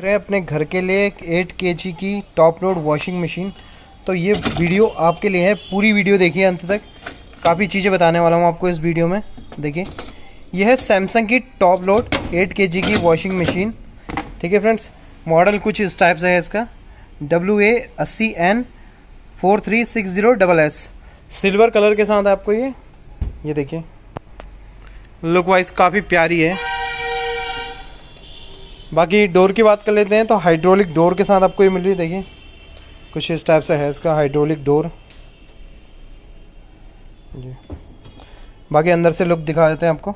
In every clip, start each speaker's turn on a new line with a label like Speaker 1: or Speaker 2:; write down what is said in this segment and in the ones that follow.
Speaker 1: रहे अपने घर के लिए एक एट के की टॉप लोड वॉशिंग मशीन तो ये वीडियो आपके लिए है, पूरी वीडियो देखिए अंत तक। काफ़ी चीज़ें बताने वाला हूँ आपको इस वीडियो में। देखिए, यह है सैमसंग की टॉप लोड एट के की वॉशिंग मशीन ठीक है फ्रेंड्स मॉडल कुछ इस टाइप से है इसका। डब्ल्यू ए अस्सी N four three six zero double S silver colour के साथ आपको ये ये देखिए। लुक वाइज काफ़ी प्यारी है। बाकी डोर की बात कर लेते हैं तो हाइड्रोलिक डोर के साथ आपको ये मिल रही है, देखिए। कुछ इस टाइप से है इसका हाइड्रोलिक डोर जी। बाकी अंदर से लुक दिखा देते हैं आपको।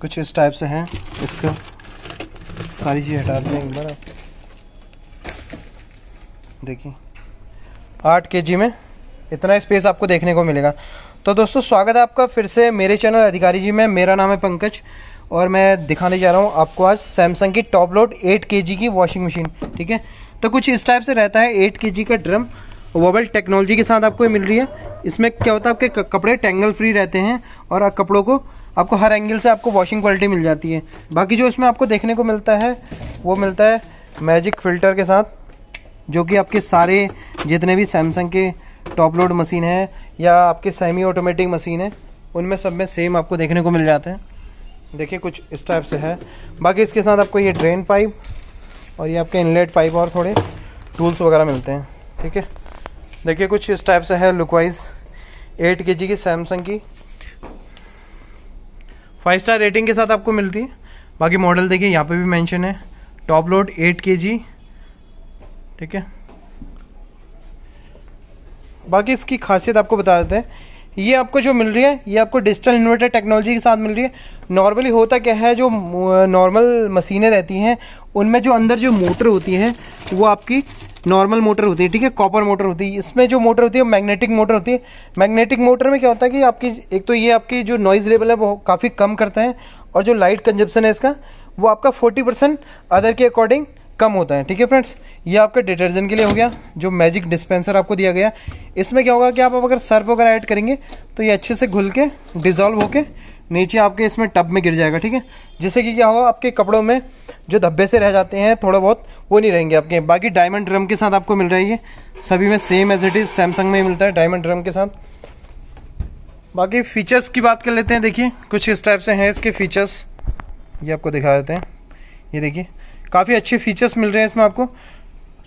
Speaker 1: कुछ इस टाइप से है, इसका। सारी चीज़ हटा हैं एक बार देखिए। आठ के में इतना स्पेस आपको देखने को मिलेगा। तो दोस्तों, स्वागत है आपका फिर से मेरे चैनल अधिकारी जी में। मेरा नाम है पंकज। और मैं दिखाने जा रहा हूँ आपको आज सैमसंग की टॉप लोड 8 के की वॉशिंग मशीन ठीक है? तो कुछ इस टाइप से रहता है 8 के का ड्रम वोबल टेक्नोलॉजी के साथ आपको ये मिल रही है। इसमें क्या होता है, आपके कपड़े टेंगल फ्री रहते हैं और कपड़ों को, आपको हर एंगल से आपको वॉशिंग क्वालिटी मिल जाती है। बाकी जो इसमें आपको देखने को मिलता है, वो मिलता है मैजिक फ़िल्टर के साथ, जो कि आपके सारे जितने भी सैमसंग के टॉप लोड मशीन है या आपके सेमी ऑटोमेटिक मशीन है, उनमें सब में सेम आपको देखने को मिल जाते हैं। देखिए कुछ इस टाइप से है। बाकी इसके साथ आपको ये ड्रेन पाइप और ये आपके इनलेट पाइप और थोड़े टूल्स वगैरह मिलते हैं, ठीक है? देखिए कुछ इस टाइप से है लुक वाइज एट के की सैमसंग की। फाइव स्टार रेटिंग के साथ आपको मिलती है। बाकी मॉडल देखिए, यहाँ पे भी मेंशन है। टॉप लोड एट के ठीक है? बाकी इसकी खासियत आपको बता देते हैं ये आपको जो मिल रही है, ये आपको डिजिटल इन्वर्टर टेक्नोलॉजी के साथ मिल रही है। नॉर्मली होता क्या है, जो नॉर्मल मशीनें रहती हैं, उनमें जो अंदर जो मोटर होती है, वो आपकी नॉर्मल मोटर होती है, ठीक है? कॉपर मोटर होती है। इसमें जो मोटर होती है मैग्नेटिक मोटर होती है। मैग्नेटिक मोटर में क्या होता है कि आपकी, एक तो ये आपकी जो नॉइज़ लेवल है, वो काफ़ी कम करता है, और जो लाइट कंजप्शन है इसका, वो आपका फोर्टी परसेंट अदर के अकॉर्डिंग कम होता है। ठीक है फ्रेंड्स? ये आपका डिटर्जेंट के लिए हो गया, जो मैजिक डिस्पेंसर आपको दिया गया। इसमें क्या होगा कि आप अगर सर्फ वगैरह ऐड करेंगे तो ये अच्छे से घुल के डिजॉल्व होके, नीचे आपके इसमें टब में गिर जाएगा, ठीक है? जिससे कि क्या होगा, आपके कपड़ों में जो धब्बे से रह जाते हैं थोड़ा बहुत, वो नहीं रहेंगे आपके। बाकी डायमंड ड्रम के साथ आपको मिल रही है सभी में same as it is Samsung में मिलता है डायमंड ड्रम के साथ। बाकी फीचर्स की बात कर लेते हैं, देखिए। कुछ इस टाइप से हैं इसके फीचर्स ये आपको दिखा देते हैं। ये देखिए। काफ़ी अच्छे फीचर्स मिल रहे हैं इसमें आपको।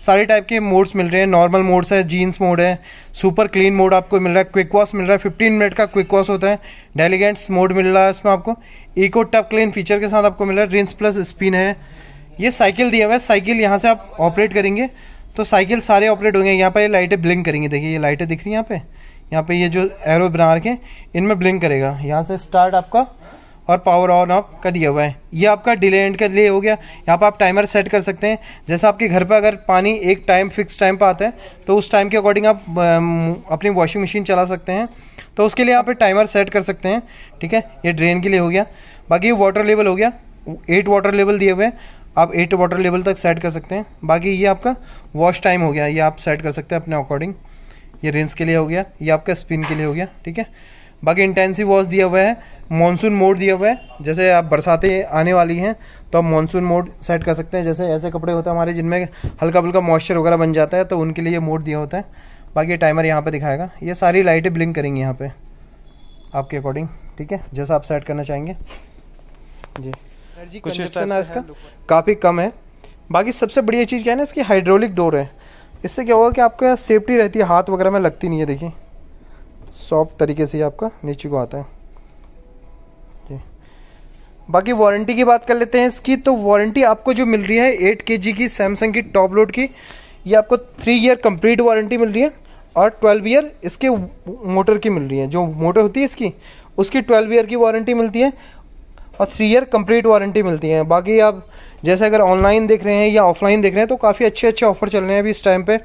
Speaker 1: सारे टाइप के मोड्स मिल रहे हैं। नॉर्मल मोड्स है जीन्स मोड है सुपर क्लीन मोड आपको मिल रहा है। क्विक वॉश मिल रहा है। फिफ्टीन मिनट का क्विक वॉश होता है। डेलीगेंट्स मोड मिल रहा है इसमें आपको। इको टप क्लीन फीचर के साथ आपको मिल रहा है। रिंस प्लस स्पिन है। ये साइकिल दिया हुआ है। साइकिल यहाँ से आप ऑपरेट करेंगे। तो साइकिल सारे ऑपरेट होंगे। यहाँ पर ये लाइटें ब्लिंक करेंगी। देखिए, ये लाइटें दिख रही हैं यहाँ पे। यहाँ पे ये जो एरो बना रखे इनमें ब्लिंक करेगा। यहाँ से स्टार्ट आपका और पावर ऑन ऑफ़ कर दिया हुआ है। ये आपका डिले एंड के लिए हो गया। यहाँ पर आप टाइमर सेट कर सकते हैं। जैसे आपके घर पर अगर पानी एक टाइम फिक्स टाइम पर आता है तो उस टाइम के अकॉर्डिंग आप अपनी वॉशिंग मशीन चला सकते हैं। तो उसके लिए आप टाइमर सेट कर सकते हैं। ठीक है? ये ड्रेन के लिए हो गया। बाकी ये वाटर लेवल हो गया। एट वाटर लेवल दिए हुए हैं। आप एट वाटर लेवल तक सेट कर सकते हैं। बाकी ये आपका वॉश टाइम हो गया। ये आप सेट कर सकते हैं अपने अकॉर्डिंग ये रेंस के लिए हो गया। ये आपका स्पिन के लिए हो गया। ठीक है? बाकी इंटेंसिव वॉश दिया हुआ है। मानसून मोड दिया हुआ है। जैसे आप बरसातें आने वाली हैं तो आप मानसून मोड सेट कर सकते हैं। जैसे ऐसे कपड़े होते हैं हमारे जिनमें हल्का फुल्का मॉइस्चर वगैरह बन जाता है तो उनके लिए मोड दिया होता है। बाकी टाइमर यहाँ पे दिखाएगा। ये सारी लाइटें ब्लिंक करेंगी यहाँ पे आपके अकॉर्डिंग ठीक है? जैसा आप सेट करना चाहेंगे। जी। कुछ ना इसका काफ़ी कम है। बाकी सबसे बढ़िया चीज़ क्या है ना इसकी हाइड्रोलिक डोर है। इससे क्या होगा कि आपका सेफ्टी रहती है हाथ वगैरह में लगती नहीं है देखिए। सॉफ्ट तरीके से आपका नीचे को आता है। बाकी वारंटी की बात कर लेते हैं इसकी तो वारंटी आपको जो मिल रही है एट के की सैमसंग की टॉप लोड की, ये आपको थ्री ईयर कंप्लीट वारंटी मिल रही है और ट्वेल्व ईयर इसके मोटर की मिल रही है। जो मोटर होती है इसकी, उसकी ट्वेल्व ईयर की वारंटी मिलती है और थ्री ईयर कंप्लीट वारंटी मिलती है। बाकी आप जैसे अगर ऑनलाइन देख रहे हैं या ऑफलाइन देख रहे हैं तो काफ़ी अच्छे अच्छे ऑफ़र चल रहे हैं अभी इस टाइम पे।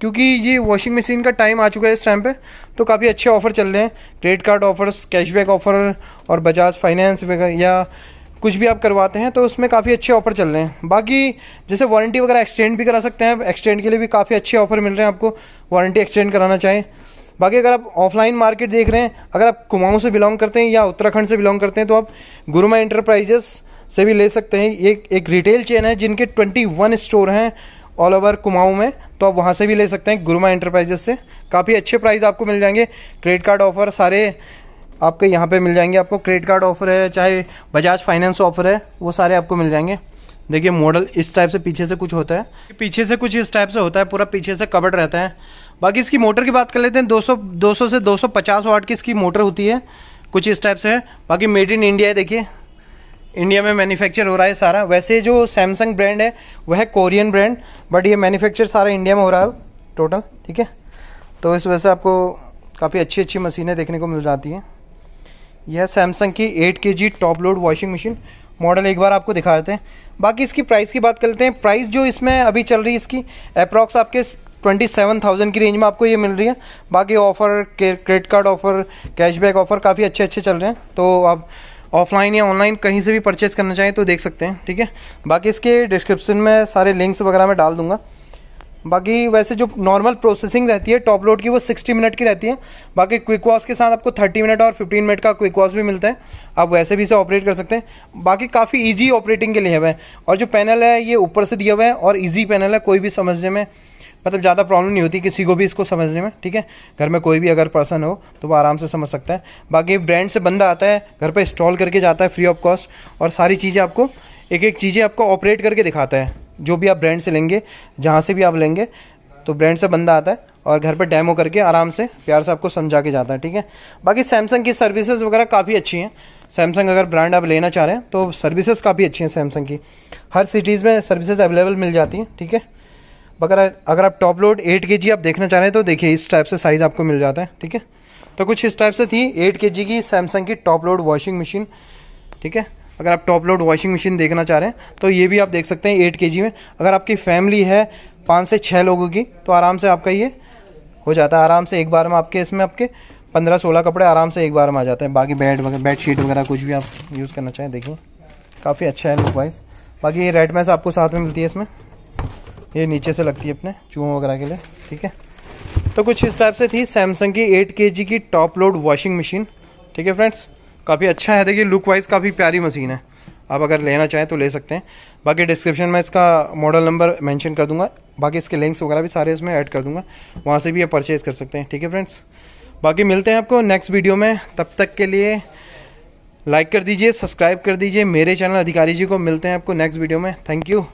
Speaker 1: क्योंकि ये वॉशिंग मशीन का टाइम आ चुका है इस टाइम पे तो काफ़ी अच्छे ऑफ़र चल रहे हैं। Credit card offers cashback offer और बजाज फाइनेंस वगैरह या कुछ भी आप करवाते हैं तो उसमें काफ़ी अच्छे ऑफ़र चल रहे हैं। बाकी जैसे वारंटी वगैरह एक्सटेंड भी करा सकते हैं एक्सटेंड के लिए भी काफ़ी अच्छे ऑफ़र मिल रहे हैं आपको वारंटी एक्सटेंड कराना चाहें। बाकी अगर आप ऑफलाइन मार्केट देख रहे हैं, अगर आप कुमाऊँ से बिलोंग करते हैं या उत्तराखंड से बिलोंग करते हैं तो आप गुरुमा इंटरप्राइजेस से भी ले सकते हैं। एक एक रिटेल चेन है जिनके 21 स्टोर हैं ऑल ओवर कुमाऊँ में तो आप वहाँ से भी ले सकते हैं गुरुमा इंटरप्राइजेस से। काफ़ी अच्छे प्राइस आपको मिल जाएँगे। क्रेडिट कार्ड ऑफ़र सारे आपके यहाँ पे मिल जाएँगे आपको। क्रेडिट कार्ड ऑफ़र है, चाहे बजाज फाइनेंस ऑफ़र है, वो सारे आपको मिल जाएँगे। देखिए मॉडल इस टाइप से पीछे से कुछ होता है। पीछे से कुछ इस टाइप से होता है, पूरा पीछे से कवर्ड रहता है। बाकी इसकी मोटर की बात कर लेते हैं 200 200 से 250 वाट की इसकी मोटर होती है। कुछ इस टाइप से है। बाकी मेड इन इंडिया है, देखिए। इंडिया में मैन्युफैक्चर हो रहा है सारा। वैसे जो सैमसंग ब्रांड है, वह है कोरियन ब्रांड बट ये मैन्युफैक्चर सारा इंडिया में हो रहा है टोटल ठीक है? तो इस वजह से आपको काफ़ी अच्छी अच्छी मशीनें देखने को मिल जाती हैं। यह सैमसंग की एट के top load washing machine model एक बार आपको दिखा देते हैं। बाकी इसकी प्राइस की बात कर लेते हैं। प्राइस जो इसमें अभी चल रही है इसकी अप्रॉक्स आपके ट्वेंटी सेवन थाउज़ेंड की रेंज में आपको ये मिल रही है। बाकी offer credit card offer cashback offer काफ़ी अच्छे अच्छे चल रहे हैं। तो आप ऑफलाइन या ऑनलाइन कहीं से भी परचेज़ करना चाहें तो देख सकते हैं, ठीक है? बाकी इसके डिस्क्रिप्शन में सारे लिंक्स वगैरह मैं डाल दूँगा। बाकी वैसे जो नॉर्मल प्रोसेसिंग रहती है टॉप लोड की, वो 60 मिनट की रहती है। बाकी क्विक वॉश के साथ आपको 30 मिनट और 15 मिनट का क्विक वॉश भी मिलता है। आप वैसे भी इसे ऑपरेट कर सकते हैं। बाकी काफ़ी इजी ऑपरेटिंग के लिए है और जो पैनल है, ये ऊपर से दिया हुआ है और ईजी पैनल है, कोई भी समझने में मतलब ज़्यादा प्रॉब्लम नहीं होती किसी को भी इसको समझने में, ठीक है? घर में कोई भी अगर पर्सन हो तो वो आराम से समझ सकता है। बाकी ब्रांड से बंदा आता है, घर पर इंस्टॉल करके जाता है फ्री ऑफ़ कॉस्ट और सारी चीज़ें आपको एक एक चीज़ें आपको ऑपरेट करके दिखाता है। जो भी आप ब्रांड से लेंगे, जहाँ से भी आप लेंगे तो ब्रांड से बंदा आता है, और घर पर डेमो करके आराम से प्यार से आपको समझा के जाता है, ठीक है? बाकी सैमसंग की सर्विसेज़ वगैरह काफ़ी अच्छी हैं। सैमसंग अगर ब्रांड आप लेना चाह रहे हैं तो सर्विसेज़ काफ़ी अच्छी हैं सैमसंग की। हर सिटीज़ में सर्विसेज़ अवेलेबल मिल जाती हैं, ठीक है? अगर अगर आप टॉप लोड एट के आप देखना चाह रहे हैं तो देखिए इस टाइप से साइज़ आपको मिल जाता है, ठीक है? तो कुछ इस टाइप से थी एट के की सैमसंग की टॉप लोड वॉशिंग मशीन ठीक है? अगर आप टॉप लोड वॉशिंग मशीन देखना चाह रहे हैं तो ये भी आप देख सकते हैं एट के में। अगर आपकी फैमिली है पाँच से छः लोगों की तो आराम से आपका ये हो जाता है। आराम से एक बार में आपके इसमें आपके पंद्रह सोलह कपड़े आराम से एक बार में आ जाते हैं। बाकी बेड वगैरह बेड शीट वगैरह कुछ भी आप यूज़ करना चाहें, देखिए। काफ़ी अच्छा है लुक वाइज बाकी ये रेड मैस आपको साथ में मिलती है इसमें। ये नीचे से लगती है अपने, चूहों वगैरह के लिए, ठीक है? तो कुछ इस टाइप से थी सैमसंग की एट के की टॉप लोड वॉशिंग मशीन ठीक है फ्रेंड्स काफ़ी अच्छा है, देखिए लुक वाइज काफ़ी प्यारी मशीन है। आप अगर लेना चाहें तो ले सकते हैं। बाकी डिस्क्रिप्शन में इसका मॉडल नंबर मेंशन कर दूँगा। बाकी इसके लिंक्स वगैरह भी सारे इसमें ऐड कर दूँगा। वहाँ से भी आप परचेज़ कर सकते हैं, ठीक है फ्रेंड्स बाकी मिलते हैं आपको नेक्स्ट वीडियो में। तब तक के लिए लाइक कर दीजिए सब्सक्राइब कर दीजिए। मेरे चैनल अधिकारी जी को मिलते हैं आपको नेक्स्ट वीडियो में। Thank you